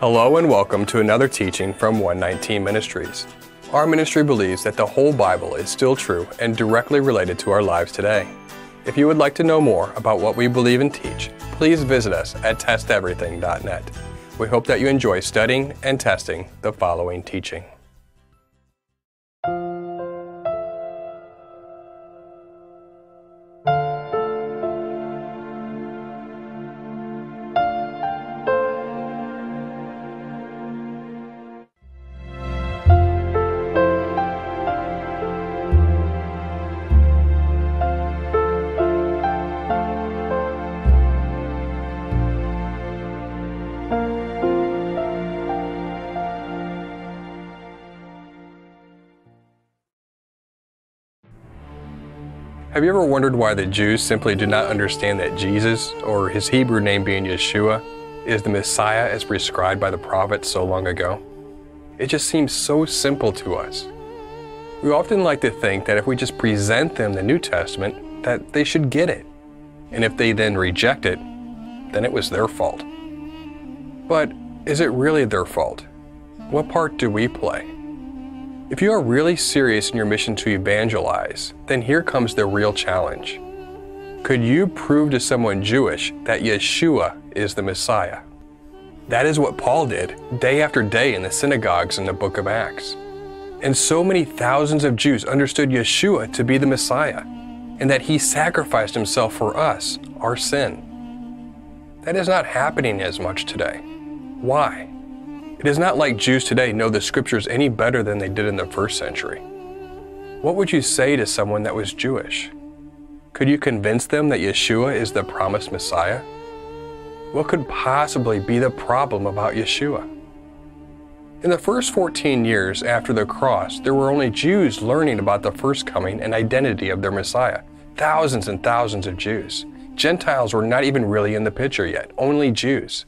Hello and welcome to another teaching from 119 Ministries. Our ministry believes that the whole Bible is still true and directly related to our lives today. If you would like to know more about what we believe and teach, please visit us at testeverything.net. We hope that you enjoy studying and testing the following teaching. You ever wondered why the Jews simply do not understand that Jesus, or his Hebrew name being Yeshua, is the Messiah as prescribed by the prophets so long ago? It just seems so simple to us. We often like to think that if we just present them the New Testament, that they should get it. And if they then reject it, then it was their fault. But is it really their fault? What part do we play? If you are really serious in your mission to evangelize, then here comes the real challenge. Could you prove to someone Jewish that Yeshua is the Messiah? That is what Paul did day after day in the synagogues in the book of Acts. And so many thousands of Jews understood Yeshua to be the Messiah, and that he sacrificed himself for us, our sin. That is not happening as much today. Why? It is not like Jews today know the scriptures any better than they did in the first century. What would you say to someone that was Jewish? Could you convince them that Yeshua is the promised Messiah? What could possibly be the problem about Yeshua? In the first 14 years after the cross, there were only Jews learning about the first coming and identity of their Messiah. Thousands and thousands of Jews. Gentiles were not even really in the picture yet, only Jews.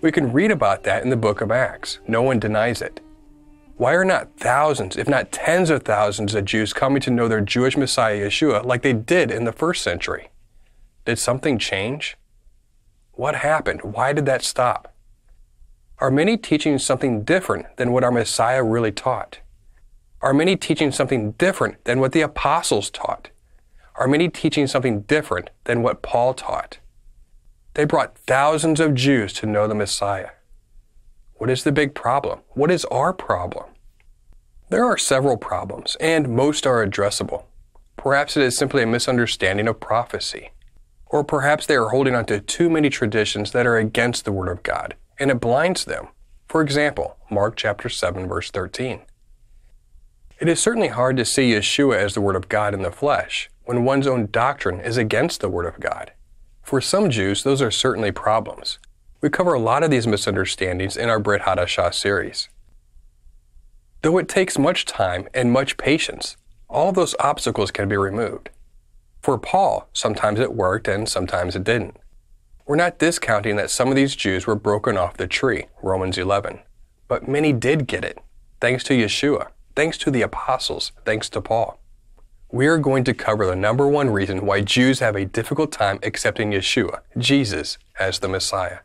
We can read about that in the book of Acts. No one denies it. Why are not thousands, if not tens of thousands of Jews coming to know their Jewish Messiah Yeshua like they did in the first century? Did something change? What happened? Why did that stop? Are many teaching something different than what our Messiah really taught? Are many teaching something different than what the apostles taught? Are many teaching something different than what Paul taught? They brought thousands of Jews to know the Messiah. What is the big problem? What is our problem? There are several problems, and most are addressable. Perhaps it is simply a misunderstanding of prophecy. Or perhaps they are holding on to too many traditions that are against the Word of God, and it blinds them. For example, Mark chapter 7 verse 13. It is certainly hard to see Yeshua as the Word of God in the flesh when one's own doctrine is against the Word of God. For some Jews, those are certainly problems. We cover a lot of these misunderstandings in our Brit Hadashah series. Though it takes much time and much patience, all those obstacles can be removed. For Paul, sometimes it worked and sometimes it didn't. We're not discounting that some of these Jews were broken off the tree, Romans 11, but many did get it, thanks to Yeshua, thanks to the apostles, thanks to Paul we are going to cover the number one reason why Jews have a difficult time accepting Yeshua, Jesus, as the Messiah.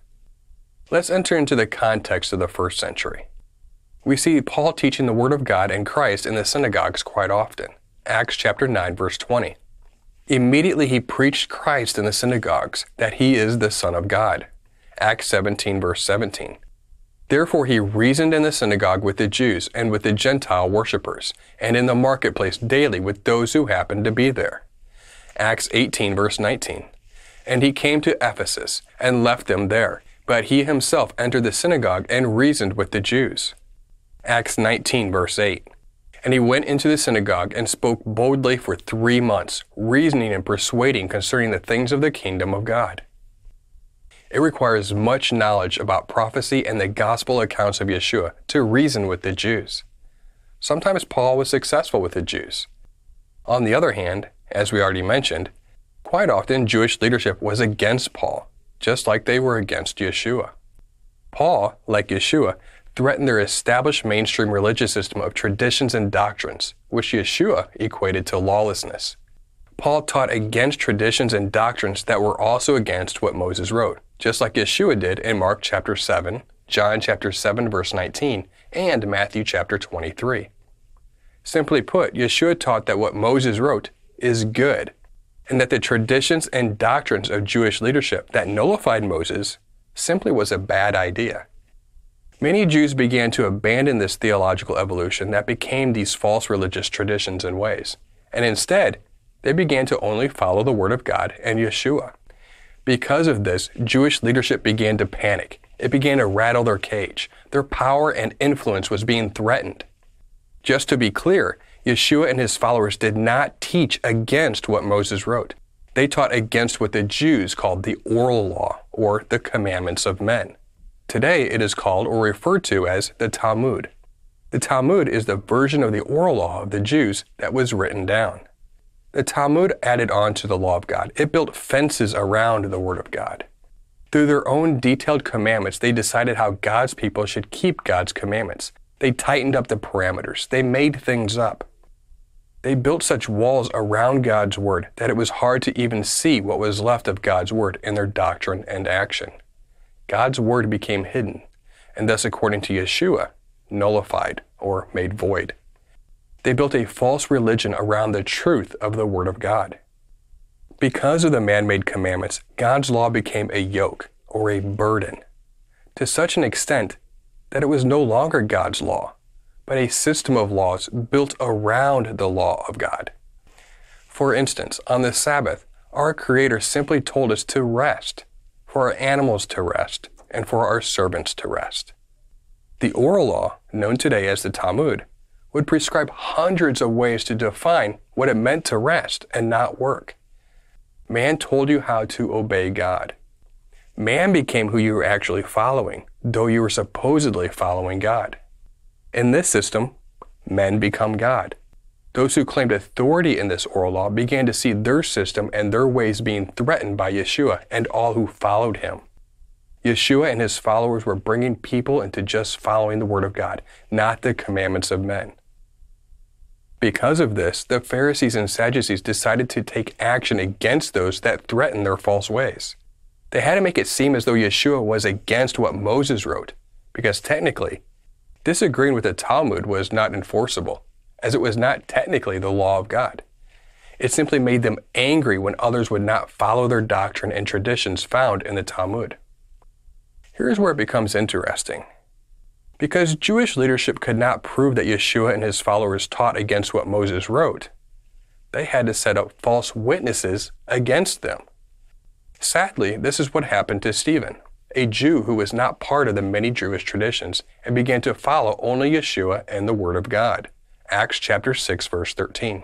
Let's enter into the context of the first century. We see Paul teaching the Word of God and Christ in the synagogues quite often. Acts chapter 9 verse 20. Immediately he preached Christ in the synagogues, that he is the Son of God. Acts 17 verse 17. Therefore he reasoned in the synagogue with the Jews and with the Gentile worshippers, and in the marketplace daily with those who happened to be there. Acts 18 verse 19. And he came to Ephesus, and left them there, but he himself entered the synagogue and reasoned with the Jews. Acts 19 verse 8. And he went into the synagogue and spoke boldly for three months, reasoning and persuading concerning the things of the kingdom of God. It requires much knowledge about prophecy and the gospel accounts of Yeshua to reason with the Jews. Sometimes Paul was successful with the Jews. On the other hand, as we already mentioned, quite often Jewish leadership was against Paul, just like they were against Yeshua. Paul, like Yeshua, threatened their established mainstream religious system of traditions and doctrines, which Yeshua equated to lawlessness. Paul taught against traditions and doctrines that were also against what Moses wrote, just like Yeshua did in Mark chapter 7, John chapter 7 verse 19, and Matthew chapter 23. Simply put, Yeshua taught that what Moses wrote is good, and that the traditions and doctrines of Jewish leadership that nullified Moses simply was a bad idea. Many Jews began to abandon this theological evolution that became these false religious traditions and ways, and instead, they began to only follow the Word of God and Yeshua. Because of this, Jewish leadership began to panic. It began to rattle their cage. Their power and influence was being threatened. Just to be clear, Yeshua and his followers did not teach against what Moses wrote. They taught against what the Jews called the oral law, or the commandments of men. Today it is called or referred to as the Talmud. The Talmud is the version of the oral law of the Jews that was written down. The Talmud added on to the law of God. It built fences around the Word of God. Through their own detailed commandments, they decided how God's people should keep God's commandments. They tightened up the parameters. They made things up. They built such walls around God's Word that it was hard to even see what was left of God's Word in their doctrine and action. God's Word became hidden, and thus, according to Yeshua, nullified or made void. They built a false religion around the truth of the Word of God. Because of the man made commandments, God's law became a yoke or a burden to such an extent that it was no longer God's law, but a system of laws built around the law of God. For instance, on the Sabbath, our Creator simply told us to rest, for our animals to rest, and for our servants to rest. The oral law, known today as the Talmud, would prescribe hundreds of ways to define what it meant to rest and not work. Man told you how to obey God. Man became who you were actually following, though you were supposedly following God. In this system, men become God. Those who claimed authority in this oral law began to see their system and their ways being threatened by Yeshua and all who followed him. Yeshua and his followers were bringing people into just following the Word of God, not the commandments of men. Because of this, the Pharisees and Sadducees decided to take action against those that threatened their false ways. They had to make it seem as though Yeshua was against what Moses wrote, because technically, disagreeing with the Talmud was not enforceable, as it was not technically the law of God. It simply made them angry when others would not follow their doctrine and traditions found in the Talmud. Here's where it becomes interesting. Because Jewish leadership could not prove that Yeshua and his followers taught against what Moses wrote, they had to set up false witnesses against them. Sadly, this is what happened to Stephen, a Jew who was not part of the many Jewish traditions and began to follow only Yeshua and the Word of God. Acts chapter 6 verse 13.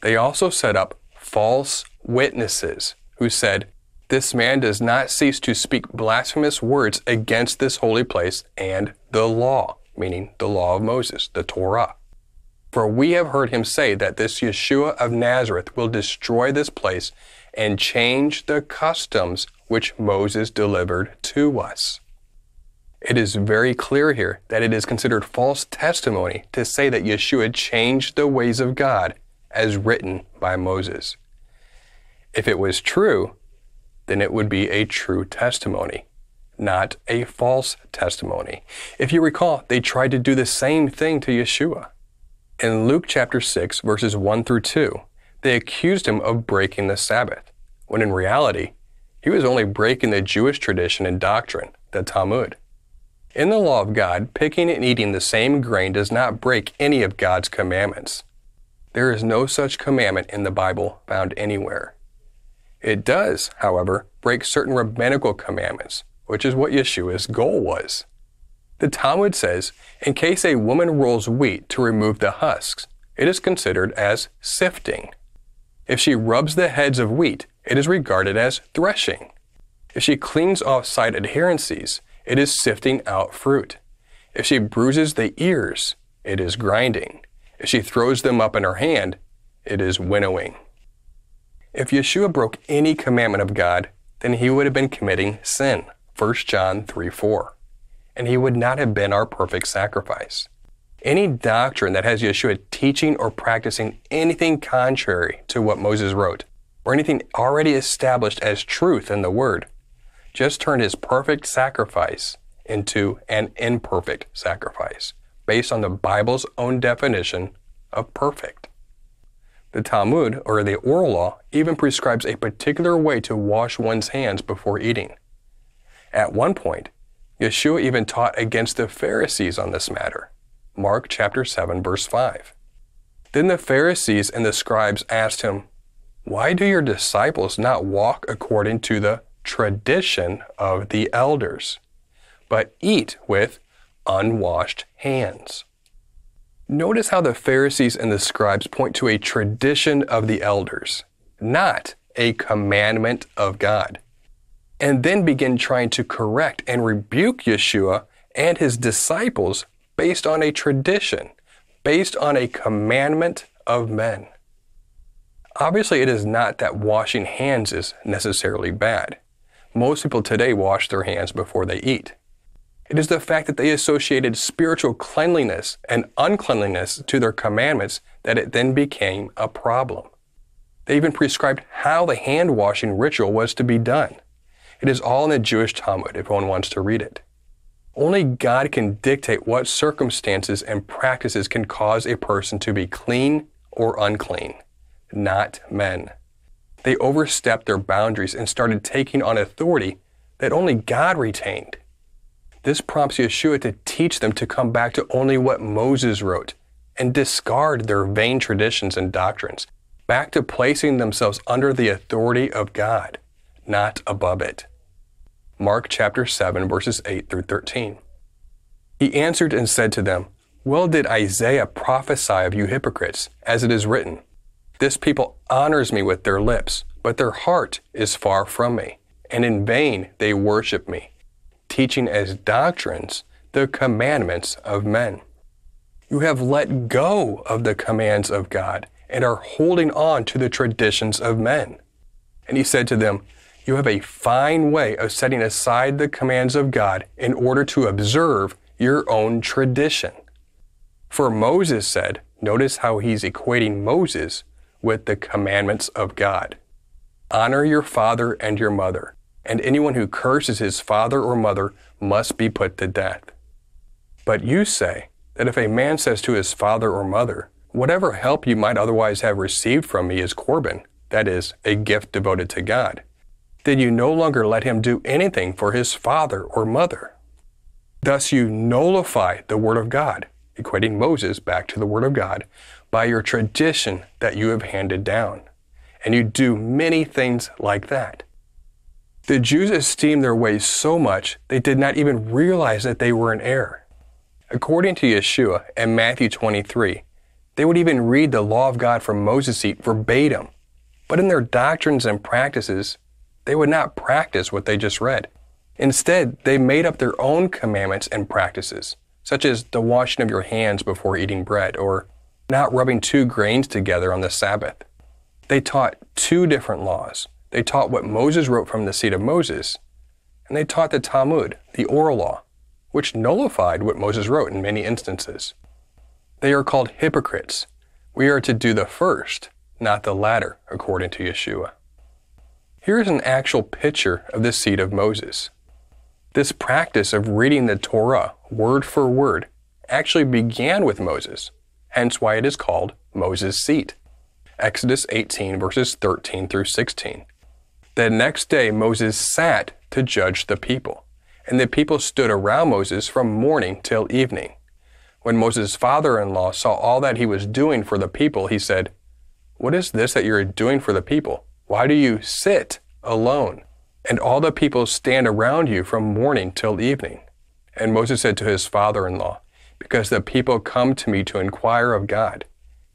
They also set up false witnesses who said, This man does not cease to speak blasphemous words against this holy place and the law, meaning the law of Moses, the Torah. For we have heard him say that this Yeshua of Nazareth will destroy this place and change the customs which Moses delivered to us. It is very clear here that it is considered false testimony to say that Yeshua changed the ways of God as written by Moses. If it was true, then it would be a true testimony, not a false testimony. If you recall, they tried to do the same thing to Yeshua. In Luke chapter 6, verses 1 through 2, they accused him of breaking the Sabbath, when in reality, he was only breaking the Jewish tradition and doctrine, the Talmud. In the law of God, picking and eating the same grain does not break any of God's commandments. There is no such commandment in the Bible found anywhere. It does, however, break certain rabbinical commandments, which is what Yeshua's goal was. The Talmud says, in case a woman rolls wheat to remove the husks, it is considered as sifting. If she rubs the heads of wheat, it is regarded as threshing. If she cleans off side adherencies, it is sifting out fruit. If she bruises the ears, it is grinding. If she throws them up in her hand, it is winnowing. If Yeshua broke any commandment of God, then he would have been committing sin. 1 John 3 4 and he would not have been our perfect sacrifice. Any doctrine that has Yeshua teaching or practicing anything contrary to what Moses wrote, or anything already established as truth in the Word, just turned his perfect sacrifice into an imperfect sacrifice, based on the Bible's own definition of perfect. The Talmud, or the oral law, even prescribes a particular way to wash one's hands before eating. At one point, Yeshua even taught against the Pharisees on this matter. Mark chapter 7 verse 5. Then the Pharisees and the scribes asked him, Why do your disciples not walk according to the tradition of the elders, but eat with unwashed hands? Notice how the Pharisees and the scribes point to a tradition of the elders, not a commandment of God, and then begin trying to correct and rebuke Yeshua and his disciples based on a tradition, based on a commandment of men. Obviously, it is not that washing hands is necessarily bad. Most people today wash their hands before they eat. It is the fact that they associated spiritual cleanliness and uncleanliness to their commandments that it then became a problem. They even prescribed how the hand washing ritual was to be done. It is all in the Jewish Talmud if one wants to read it. Only God can dictate what circumstances and practices can cause a person to be clean or unclean, not men. They overstepped their boundaries and started taking on authority that only God retained. This prompts Yeshua to teach them to come back to only what Moses wrote and discard their vain traditions and doctrines, back to placing themselves under the authority of God, not above it. Mark chapter 7, verses 8 through 13. He answered and said to them, Well did Isaiah prophesy of you hypocrites, as it is written, This people honors me with their lips, but their heart is far from me, and in vain they worship me, teaching as doctrines the commandments of men. You have let go of the commands of God and are holding on to the traditions of men. And he said to them, you have a fine way of setting aside the commands of God in order to observe your own tradition. For Moses said, notice how he's equating Moses with the commandments of God. Honor your father and your mother, and anyone who curses his father or mother must be put to death. But you say that if a man says to his father or mother, Whatever help you might otherwise have received from me is Corban, that is, a gift devoted to God then you no longer let him do anything for his father or mother. Thus you nullify the Word of God, equating Moses back to the Word of God, by your tradition that you have handed down. And you do many things like that. The Jews esteemed their ways so much they did not even realize that they were in error. According to Yeshua and Matthew 23, they would even read the law of God from Moses' seat verbatim, but in their doctrines and practices, they would not practice what they just read. Instead, they made up their own commandments and practices, such as the washing of your hands before eating bread, or not rubbing two grains together on the Sabbath. They taught two different laws. They taught what Moses wrote from the seat of Moses, and they taught the Talmud, the oral law, which nullified what Moses wrote in many instances. They are called hypocrites. We are to do the first, not the latter, according to Yeshua. Here is an actual picture of the seat of Moses. This practice of reading the Torah word for word actually began with Moses, hence why it is called Moses' seat. Exodus 18, verses 13 through 16. The next day Moses sat to judge the people, and the people stood around Moses from morning till evening. When Moses' father in law saw all that he was doing for the people, he said, What is this that you are doing for the people? Why do you sit alone? And all the people stand around you from morning till evening. And Moses said to his father in law, Because the people come to me to inquire of God.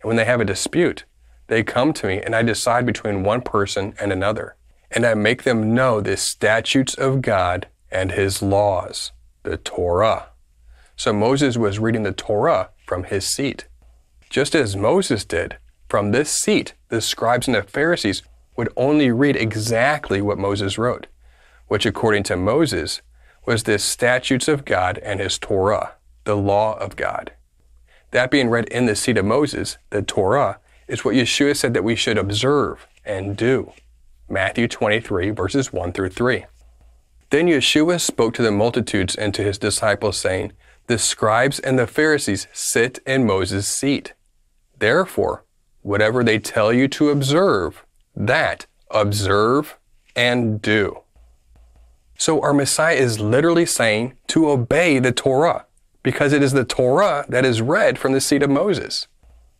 And when they have a dispute, they come to me, and I decide between one person and another. And I make them know the statutes of God and his laws, the Torah. So Moses was reading the Torah from his seat. Just as Moses did, from this seat, the scribes and the Pharisees would only read exactly what Moses wrote, which, according to Moses, was the statutes of God and his Torah, the law of God. That being read in the seat of Moses, the Torah, is what Yeshua said that we should observe and do. Matthew 23, verses 1 through 3. Then Yeshua spoke to the multitudes and to his disciples, saying, The scribes and the Pharisees sit in Moses' seat. Therefore, whatever they tell you to observe, that observe and do. So our Messiah is literally saying to obey the Torah, because it is the Torah that is read from the seat of Moses.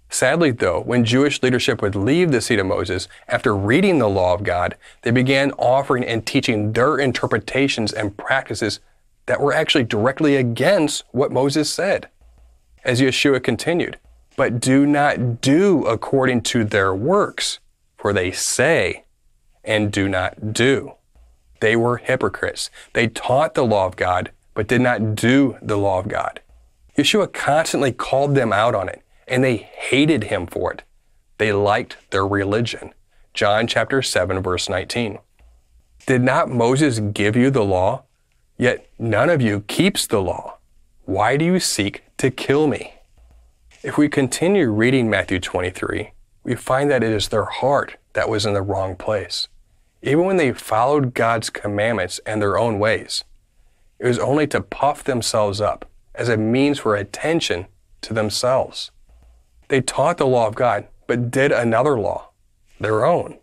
Sadly, though, when Jewish leadership would leave the seat of Moses after reading the law of God, they began offering and teaching their interpretations and practices that were actually directly against what Moses said. As Yeshua continued, but do not do according to their works, for they say and do not do. They were hypocrites. They taught the law of God, but did not do the law of God. Yeshua constantly called them out on it and they hated him for it. They liked their religion. John chapter 7 verse 19. Did not Moses give you the law? Yet none of you keeps the law. Why do you seek to kill me? If we continue reading Matthew 23, we find that it is their heart that was in the wrong place. Even when they followed God's commandments and their own ways, it was only to puff themselves up as a means for attention to themselves. They taught the law of God, but did another law, their own.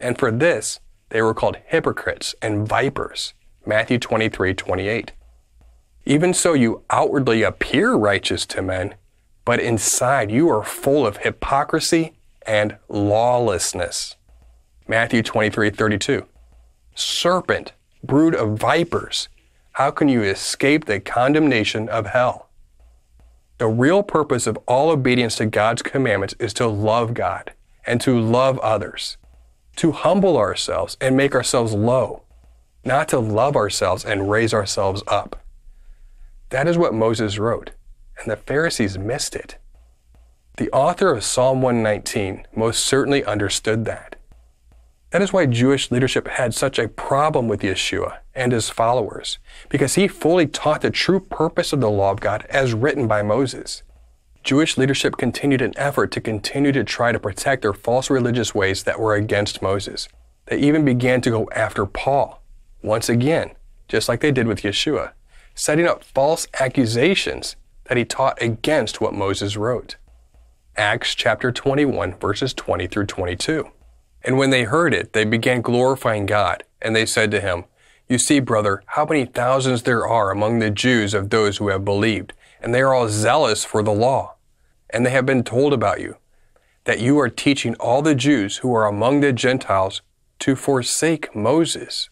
And for this, they were called hypocrites and vipers. Matthew 23 28. Even so, you outwardly appear righteous to men, but inside you are full of hypocrisy and lawlessness. Matthew 23 32. Serpent, brood of vipers, how can you escape the condemnation of hell? The real purpose of all obedience to God's commandments is to love God and to love others, to humble ourselves and make ourselves low, not to love ourselves and raise ourselves up. That is what Moses wrote, and the Pharisees missed it. The author of Psalm 119 most certainly understood that. That is why Jewish leadership had such a problem with Yeshua and his followers, because he fully taught the true purpose of the law of God as written by Moses. Jewish leadership continued an effort to continue to try to protect their false religious ways that were against Moses. They even began to go after Paul, once again, just like they did with Yeshua, setting up false accusations that he taught against what Moses wrote. Acts chapter 21, verses 20 through 22. And when they heard it, they began glorifying God, and they said to him, You see, brother, how many thousands there are among the Jews of those who have believed, and they are all zealous for the law. And they have been told about you, that you are teaching all the Jews who are among the Gentiles to forsake Moses,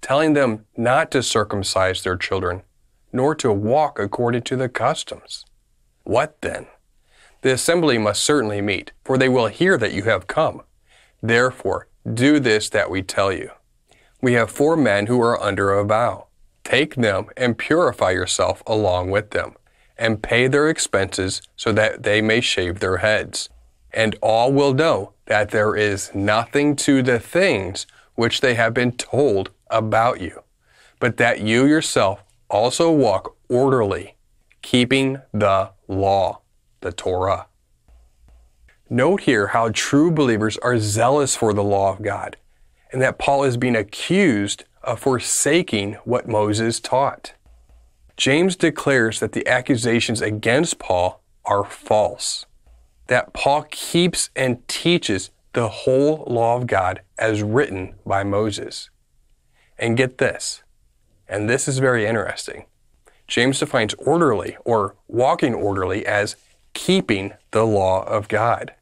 telling them not to circumcise their children, nor to walk according to the customs. What then? The assembly must certainly meet, for they will hear that you have come. Therefore, do this that we tell you. We have four men who are under a vow. Take them and purify yourself along with them, and pay their expenses so that they may shave their heads. And all will know that there is nothing to the things which they have been told about you, but that you yourself also walk orderly, keeping the law, the Torah. Note here how true believers are zealous for the law of God, and that Paul is being accused of forsaking what Moses taught. James declares that the accusations against Paul are false, that Paul keeps and teaches the whole law of God as written by Moses. And get this, and this is very interesting. James defines orderly or walking orderly as keeping the law of God.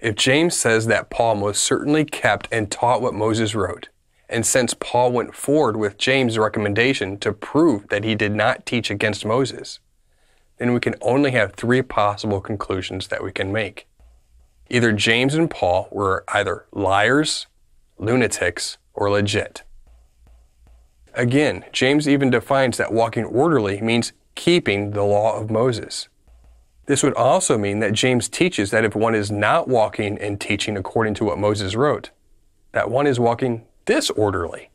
If James says that Paul most certainly kept and taught what Moses wrote, and since Paul went forward with James' recommendation to prove that he did not teach against Moses, then we can only have three possible conclusions that we can make. Either James and Paul were either liars, lunatics, or legit. Again, James even defines that walking orderly means keeping the law of Moses. This would also mean that James teaches that if one is not walking and teaching according to what Moses wrote, that one is walking disorderly.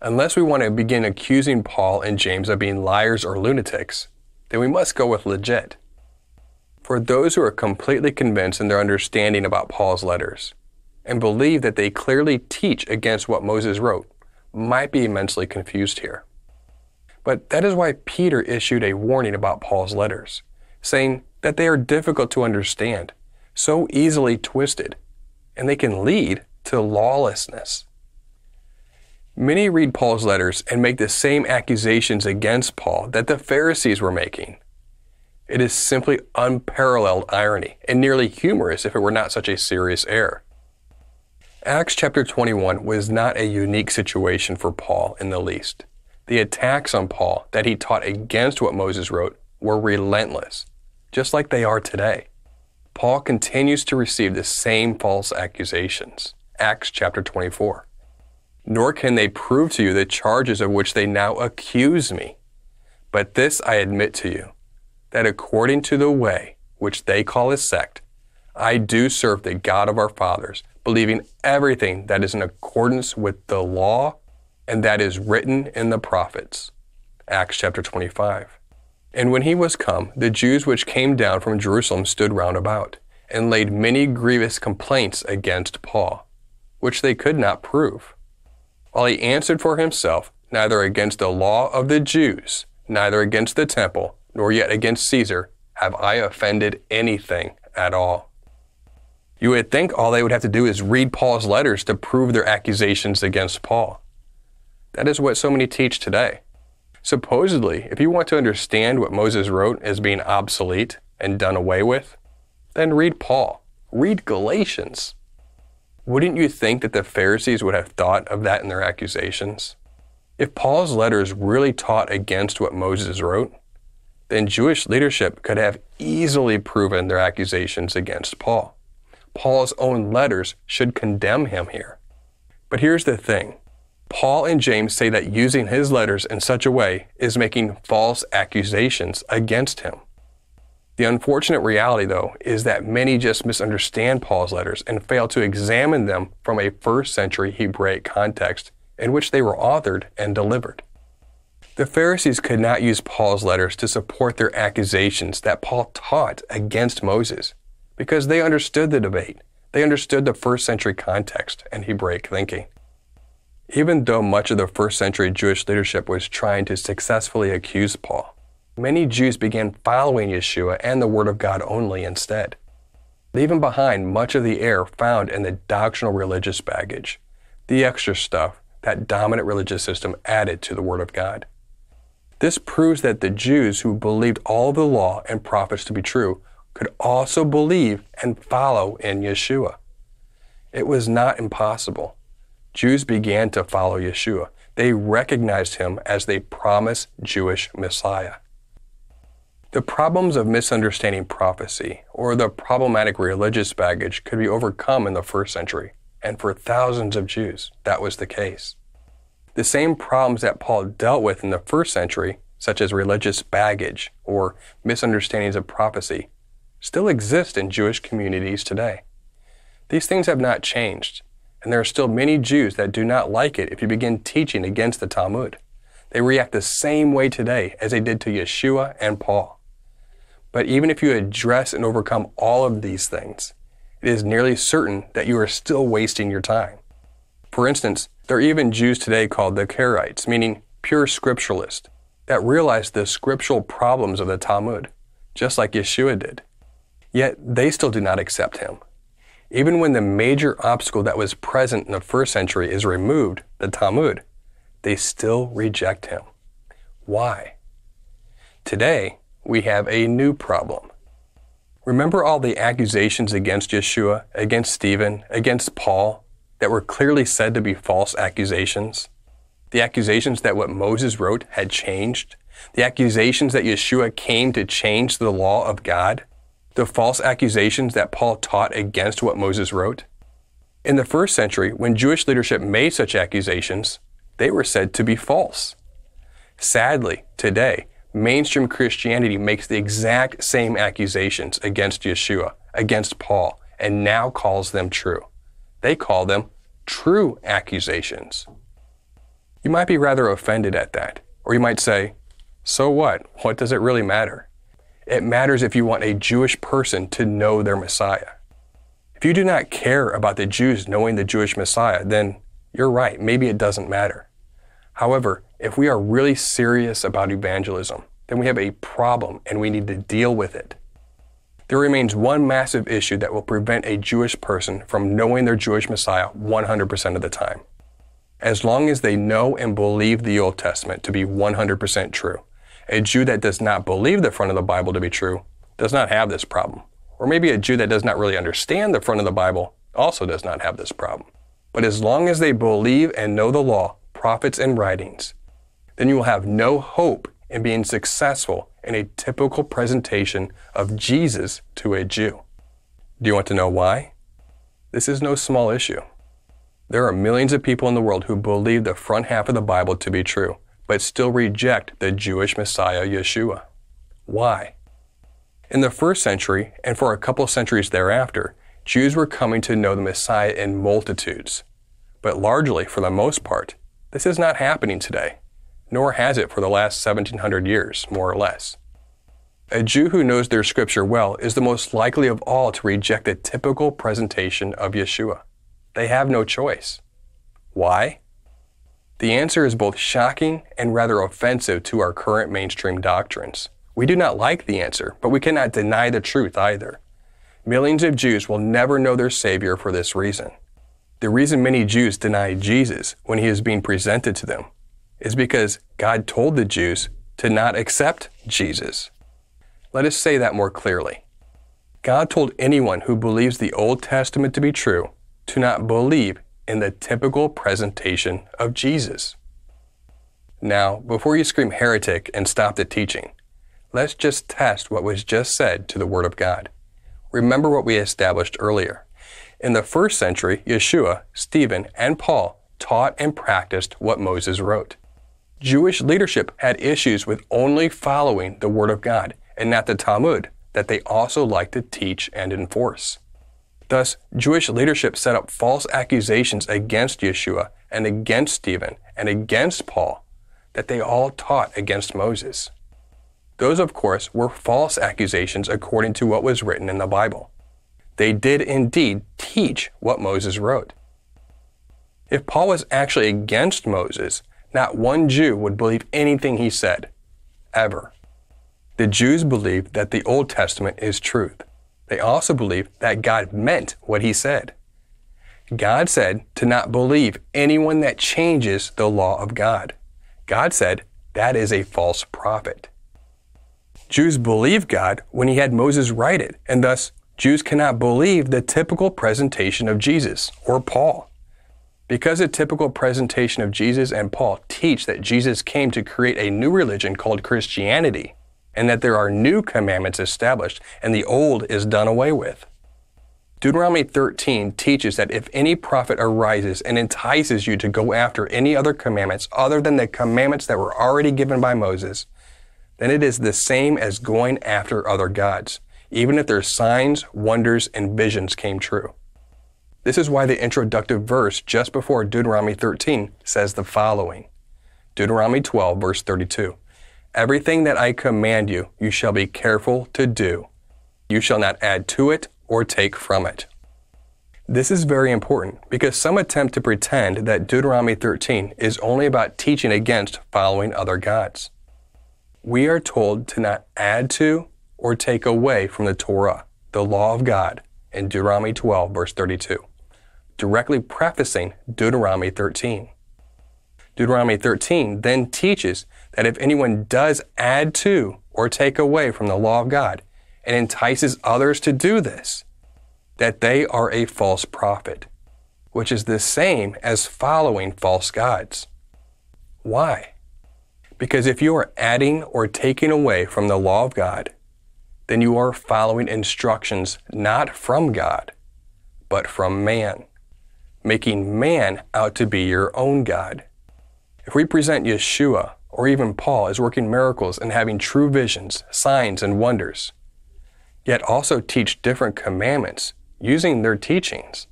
Unless we want to begin accusing Paul and James of being liars or lunatics, then we must go with legit. For those who are completely convinced in their understanding about Paul's letters and believe that they clearly teach against what Moses wrote, might be immensely confused here. But that is why Peter issued a warning about Paul's letters, saying that they are difficult to understand, so easily twisted, and they can lead to lawlessness. Many read Paul's letters and make the same accusations against Paul that the Pharisees were making. It is simply unparalleled irony and nearly humorous if it were not such a serious error. Acts chapter 21 was not a unique situation for Paul in the least. The attacks on Paul that he taught against what Moses wrote were relentless, just like they are today. Paul continues to receive the same false accusations. Acts chapter 24. Nor can they prove to you the charges of which they now accuse me. But this I admit to you, that according to the way which they call a sect, I do serve the God of our fathers, believing everything that is in accordance with the law and that is written in the prophets. Acts chapter 25. And when he was come, the Jews which came down from Jerusalem stood round about, and laid many grievous complaints against Paul, which they could not prove. While he answered for himself, neither against the law of the Jews, neither against the temple, nor yet against Caesar, have I offended anything at all. You would think all they would have to do is read Paul's letters to prove their accusations against Paul. That is what so many teach today. Supposedly, if you want to understand what Moses wrote as being obsolete and done away with, then read Paul. Read Galatians. Wouldn't you think that the Pharisees would have thought of that in their accusations? If Paul's letters really taught against what Moses wrote, then Jewish leadership could have easily proven their accusations against Paul. Paul's own letters should condemn him here. But here's the thing Paul and James say that using his letters in such a way is making false accusations against him. The unfortunate reality, though, is that many just misunderstand Paul's letters and fail to examine them from a first century Hebraic context in which they were authored and delivered. The Pharisees could not use Paul's letters to support their accusations that Paul taught against Moses because they understood the debate. They understood the first century context and Hebraic thinking. Even though much of the first century Jewish leadership was trying to successfully accuse Paul, many Jews began following Yeshua and the Word of God only instead, leaving behind much of the error found in the doctrinal religious baggage, the extra stuff that dominant religious system added to the Word of God. This proves that the Jews who believed all the law and prophets to be true could also believe and follow in Yeshua. It was not impossible. Jews began to follow Yeshua. They recognized him as the promised Jewish Messiah. The problems of misunderstanding prophecy or the problematic religious baggage could be overcome in the first century, and for thousands of Jews, that was the case. The same problems that Paul dealt with in the first century, such as religious baggage or misunderstandings of prophecy, still exist in Jewish communities today. These things have not changed, and there are still many Jews that do not like it if you begin teaching against the Talmud. They react the same way today as they did to Yeshua and Paul. But even if you address and overcome all of these things, it is nearly certain that you are still wasting your time. For instance, there are even Jews today called the Karaites, meaning pure scripturalists, that realize the scriptural problems of the Talmud, just like Yeshua did. Yet they still do not accept him. Even when the major obstacle that was present in the first century is removed, the Talmud, they still reject him. Why? Today, we have a new problem. Remember all the accusations against Yeshua, against Stephen, against Paul that were clearly said to be false accusations? The accusations that what Moses wrote had changed? The accusations that Yeshua came to change the law of God? The false accusations that Paul taught against what Moses wrote? In the first century, when Jewish leadership made such accusations, they were said to be false. Sadly, today, mainstream Christianity makes the exact same accusations against Yeshua, against Paul, and now calls them true. They call them true accusations. You might be rather offended at that, or you might say, So what? What does it really matter? It matters if you want a Jewish person to know their Messiah. If you do not care about the Jews knowing the Jewish Messiah, then you're right. Maybe it doesn't matter. However, if we are really serious about evangelism, then we have a problem and we need to deal with it. There remains one massive issue that will prevent a Jewish person from knowing their Jewish Messiah 100% of the time. As long as they know and believe the Old Testament to be 100% true, a Jew that does not believe the front of the Bible to be true does not have this problem. Or maybe a Jew that does not really understand the front of the Bible also does not have this problem. But as long as they believe and know the law, prophets, and writings, then you will have no hope in being successful in a typical presentation of Jesus to a Jew. Do you want to know why? This is no small issue. There are millions of people in the world who believe the front half of the Bible to be true, but still reject the Jewish Messiah Yeshua. Why? In the first century, and for a couple centuries thereafter, Jews were coming to know the Messiah in multitudes. But largely, for the most part, this is not happening today, nor has it for the last 1700 years, more or less. A Jew who knows their scripture well is the most likely of all to reject the typical presentation of Yeshua. They have no choice. Why? The answer is both shocking and rather offensive to our current mainstream doctrines. We do not like the answer, but we cannot deny the truth either. Millions of Jews will never know their Savior for this reason. The reason many Jews deny Jesus when he is being presented to them is because God told the Jews to not accept Jesus. Let us say that more clearly. God told anyone who believes the Old Testament to be true to not believe in the typical presentation of Jesus. Now, before you scream heretic and stop the teaching, Let's just test what was just said to the Word of God. Remember what we established earlier. In the first century, Yeshua, Stephen, and Paul taught and practiced what Moses wrote. Jewish leadership had issues with only following the Word of God and not the Talmud that they also liked to teach and enforce. Thus, Jewish leadership set up false accusations against Yeshua and against Stephen and against Paul that they all taught against Moses. Those, of course, were false accusations according to what was written in the Bible. They did indeed teach what Moses wrote. If Paul was actually against Moses, not one Jew would believe anything he said, ever. The Jews believed that the Old Testament is truth. They also believed that God meant what he said. God said to not believe anyone that changes the law of God. God said that is a false prophet. Jews believed God when he had Moses write it, and thus Jews cannot believe the typical presentation of Jesus or Paul. Because a typical presentation of Jesus and Paul teach that Jesus came to create a new religion called Christianity, and that there are new commandments established and the old is done away with. Deuteronomy 13 teaches that if any prophet arises and entices you to go after any other commandments other than the commandments that were already given by Moses, then it is the same as going after other gods, even if their signs, wonders, and visions came true. This is why the introductive verse just before Deuteronomy 13 says the following Deuteronomy 12, verse 32 Everything that I command you, you shall be careful to do. You shall not add to it or take from it. This is very important because some attempt to pretend that Deuteronomy 13 is only about teaching against following other gods we are told to not add to or take away from the Torah, the law of God, in Deuteronomy 12, verse 32, directly prefacing Deuteronomy 13. Deuteronomy 13 then teaches that if anyone does add to or take away from the law of God and entices others to do this, that they are a false prophet, which is the same as following false gods. Why? Because if you are adding or taking away from the law of God, then you are following instructions not from God, but from man, making man out to be your own God. If we present Yeshua or even Paul as working miracles and having true visions, signs, and wonders, yet also teach different commandments using their teachings,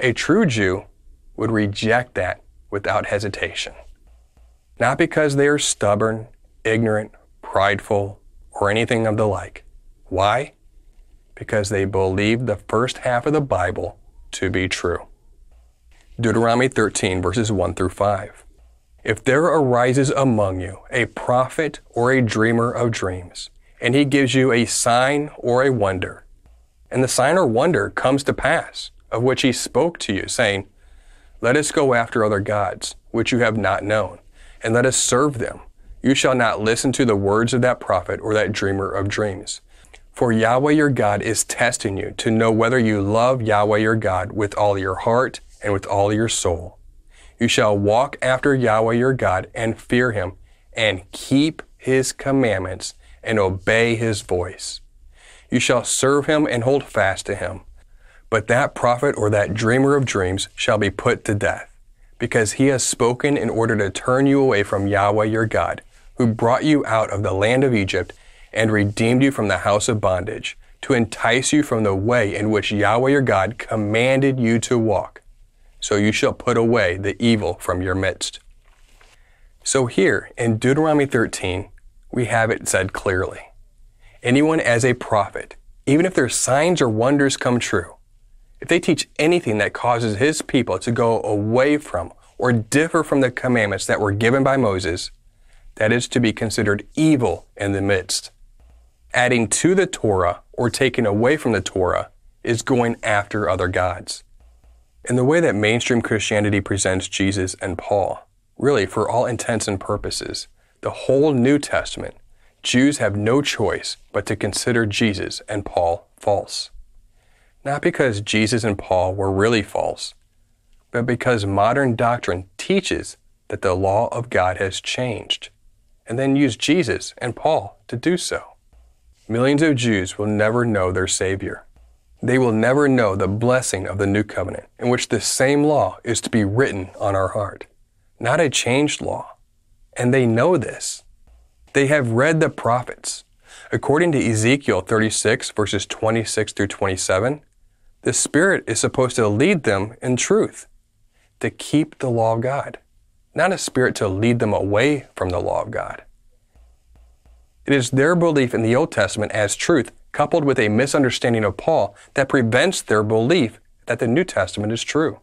a true Jew would reject that without hesitation not because they are stubborn, ignorant, prideful, or anything of the like. Why? Because they believe the first half of the Bible to be true. Deuteronomy 13, verses 1 through 5. If there arises among you a prophet or a dreamer of dreams, and he gives you a sign or a wonder, and the sign or wonder comes to pass, of which he spoke to you, saying, Let us go after other gods, which you have not known, and let us serve them. You shall not listen to the words of that prophet or that dreamer of dreams. For Yahweh your God is testing you to know whether you love Yahweh your God with all your heart and with all your soul. You shall walk after Yahweh your God and fear him and keep his commandments and obey his voice. You shall serve him and hold fast to him. But that prophet or that dreamer of dreams shall be put to death, because he has spoken in order to turn you away from Yahweh your God, who brought you out of the land of Egypt and redeemed you from the house of bondage, to entice you from the way in which Yahweh your God commanded you to walk. So you shall put away the evil from your midst. So here in Deuteronomy 13, we have it said clearly. Anyone as a prophet, even if their signs or wonders come true, if they teach anything that causes his people to go away from or differ from the commandments that were given by Moses, that is to be considered evil in the midst. Adding to the Torah or taking away from the Torah is going after other gods. In the way that mainstream Christianity presents Jesus and Paul, really for all intents and purposes, the whole New Testament, Jews have no choice but to consider Jesus and Paul false. Not because Jesus and Paul were really false, but because modern doctrine teaches that the law of God has changed, and then use Jesus and Paul to do so. Millions of Jews will never know their Savior. They will never know the blessing of the new covenant, in which the same law is to be written on our heart, not a changed law, and they know this. They have read the prophets. According to Ezekiel 36, verses 26 through 27, the Spirit is supposed to lead them in truth, to keep the law of God, not a spirit to lead them away from the law of God. It is their belief in the Old Testament as truth, coupled with a misunderstanding of Paul, that prevents their belief that the New Testament is true.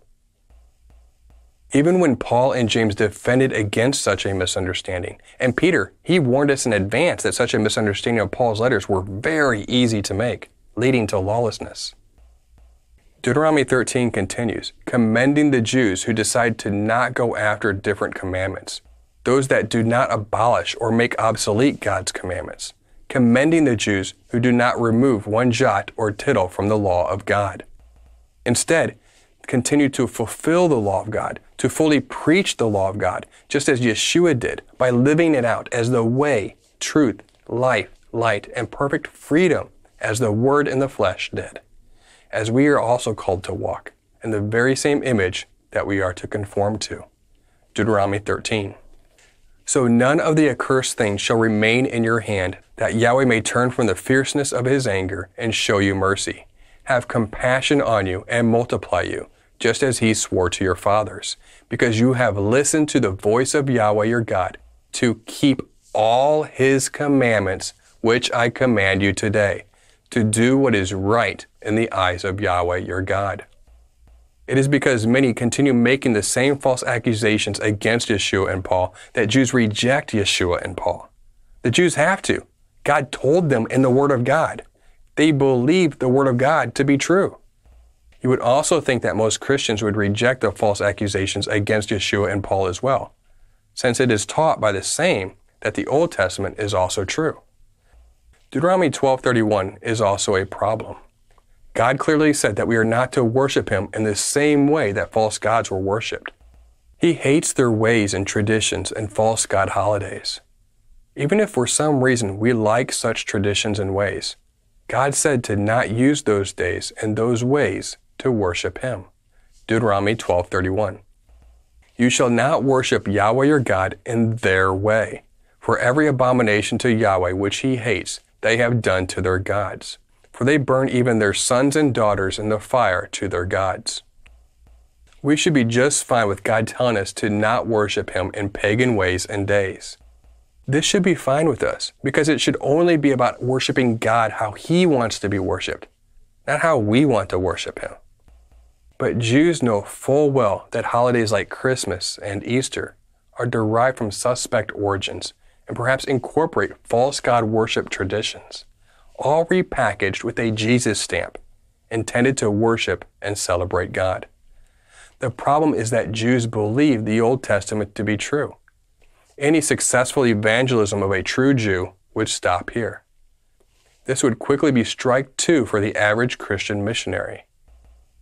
Even when Paul and James defended against such a misunderstanding, and Peter, he warned us in advance that such a misunderstanding of Paul's letters were very easy to make, leading to lawlessness. Deuteronomy 13 continues, commending the Jews who decide to not go after different commandments, those that do not abolish or make obsolete God's commandments, commending the Jews who do not remove one jot or tittle from the law of God. Instead, continue to fulfill the law of God, to fully preach the law of God, just as Yeshua did by living it out as the way, truth, life, light, and perfect freedom as the Word in the flesh did. As we are also called to walk in the very same image that we are to conform to. Deuteronomy 13. So none of the accursed things shall remain in your hand, that Yahweh may turn from the fierceness of his anger and show you mercy. Have compassion on you and multiply you just as he swore to your fathers, because you have listened to the voice of Yahweh your God, to keep all his commandments, which I command you today, to do what is right in the eyes of Yahweh your God. It is because many continue making the same false accusations against Yeshua and Paul that Jews reject Yeshua and Paul. The Jews have to. God told them in the Word of God. They believe the Word of God to be true. You would also think that most Christians would reject the false accusations against Yeshua and Paul as well, since it is taught by the same that the Old Testament is also true. Deuteronomy 12:31 is also a problem. God clearly said that we are not to worship him in the same way that false gods were worshiped. He hates their ways and traditions and false god holidays. Even if for some reason we like such traditions and ways, God said to not use those days and those ways to worship him. Deuteronomy 12:31. You shall not worship Yahweh your God in their way, for every abomination to Yahweh which he hates, they have done to their gods, for they burn even their sons and daughters in the fire to their gods. We should be just fine with God telling us to not worship him in pagan ways and days. This should be fine with us because it should only be about worshiping God how he wants to be worshiped, not how we want to worship him. But Jews know full well that holidays like Christmas and Easter are derived from suspect origins and perhaps incorporate false god worship traditions, all repackaged with a Jesus stamp, intended to worship and celebrate God. The problem is that Jews believe the Old Testament to be true. Any successful evangelism of a true Jew would stop here. This would quickly be strike two for the average Christian missionary.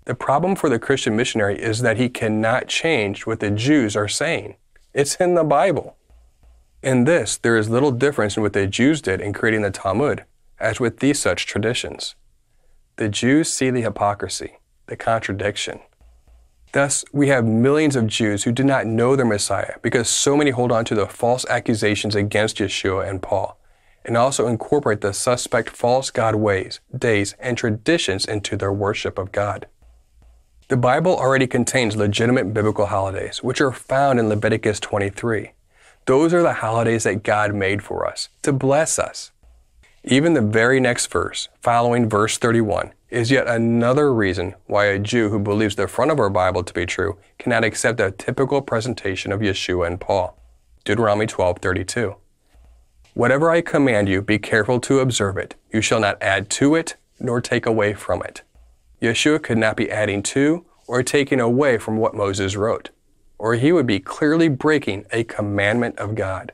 The problem for the Christian missionary is that he cannot change what the Jews are saying. It's in the Bible. In this, there is little difference in what the Jews did in creating the Talmud as with these such traditions. The Jews see the hypocrisy, the contradiction. Thus, we have millions of Jews who do not know their Messiah because so many hold on to the false accusations against Yeshua and Paul, and also incorporate the suspect false God ways, days, and traditions into their worship of God. The Bible already contains legitimate biblical holidays, which are found in Leviticus 23. Those are the holidays that God made for us, to bless us. Even the very next verse, following verse 31, is yet another reason why a Jew who believes the front of our Bible to be true cannot accept a typical presentation of Yeshua and Paul. Deuteronomy 12:32. Whatever I command you, be careful to observe it. You shall not add to it nor take away from it. Yeshua could not be adding to or taking away from what Moses wrote, or he would be clearly breaking a commandment of God.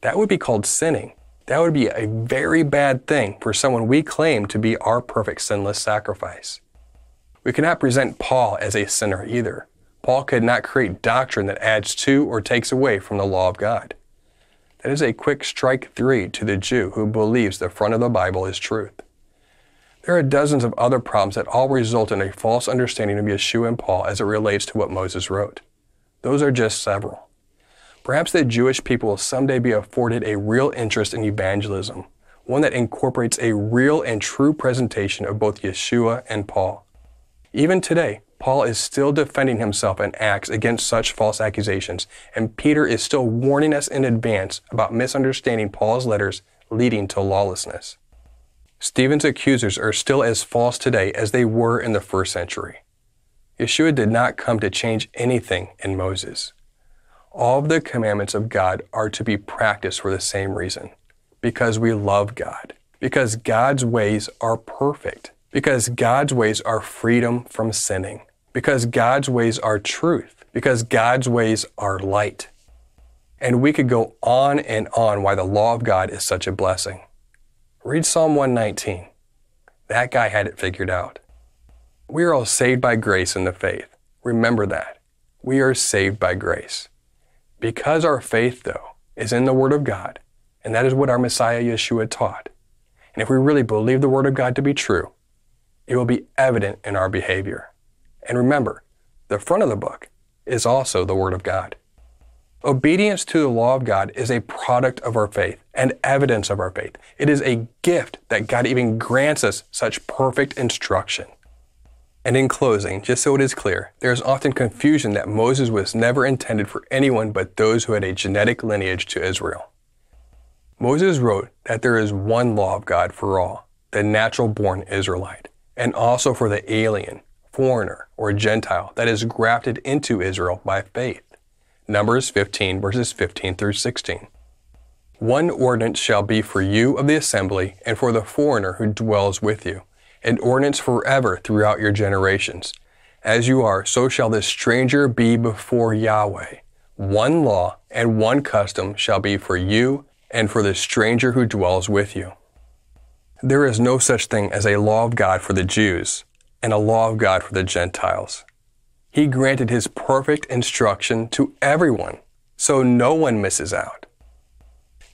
That would be called sinning. That would be a very bad thing for someone we claim to be our perfect sinless sacrifice. We cannot present Paul as a sinner either. Paul could not create doctrine that adds to or takes away from the law of God. That is a quick strike three to the Jew who believes the front of the Bible is truth. There are dozens of other problems that all result in a false understanding of Yeshua and Paul as it relates to what Moses wrote. Those are just several. Perhaps the Jewish people will someday be afforded a real interest in evangelism, one that incorporates a real and true presentation of both Yeshua and Paul. Even today, Paul is still defending himself in Acts against such false accusations, and Peter is still warning us in advance about misunderstanding Paul's letters leading to lawlessness. Stephen's accusers are still as false today as they were in the first century. Yeshua did not come to change anything in Moses. All of the commandments of God are to be practiced for the same reason because we love God, because God's ways are perfect, because God's ways are freedom from sinning, because God's ways are truth, because God's ways are light. And we could go on and on why the law of God is such a blessing. Read Psalm 119. That guy had it figured out. We are all saved by grace in the faith. Remember that. We are saved by grace. Because our faith, though, is in the Word of God, and that is what our Messiah Yeshua taught, and if we really believe the Word of God to be true, it will be evident in our behavior. And remember, the front of the book is also the Word of God. Obedience to the law of God is a product of our faith and evidence of our faith. It is a gift that God even grants us such perfect instruction. And in closing, just so it is clear, there is often confusion that Moses was never intended for anyone but those who had a genetic lineage to Israel. Moses wrote that there is one law of God for all, the natural born Israelite, and also for the alien, foreigner, or Gentile that is grafted into Israel by faith. Numbers 15, verses 15 through 16. One ordinance shall be for you of the assembly and for the foreigner who dwells with you an ordinance forever throughout your generations. As you are, so shall this stranger be before Yahweh. One law and one custom shall be for you and for the stranger who dwells with you. There is no such thing as a law of God for the Jews and a law of God for the Gentiles. He granted his perfect instruction to everyone, so no one misses out.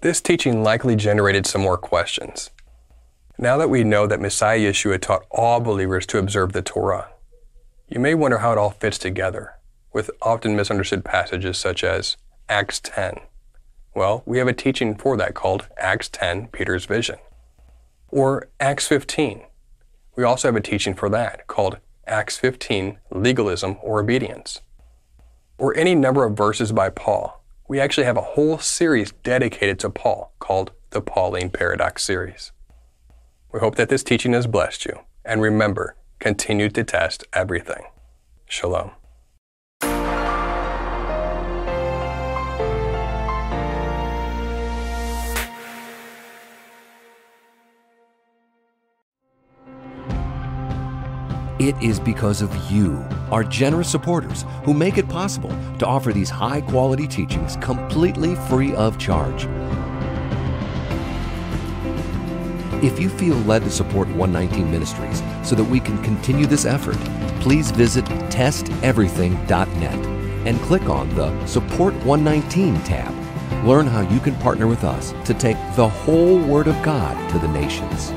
This teaching likely generated some more questions. Now that we know that Messiah Yeshua taught all believers to observe the Torah, you may wonder how it all fits together with often misunderstood passages such as Acts 10. Well, we have a teaching for that called Acts 10, Peter's vision. Or Acts 15. We also have a teaching for that called Acts 15, legalism or obedience. Or any number of verses by Paul. We actually have a whole series dedicated to Paul called the Pauline Paradox series. We hope that this teaching has blessed you. And remember, continue to test everything. Shalom. It is because of you, our generous supporters, who make it possible to offer these high quality teachings completely free of charge. If you feel led to support 119 Ministries so that we can continue this effort, please visit testeverything.net and click on the Support 119 tab. Learn how you can partner with us to take the whole Word of God to the nations.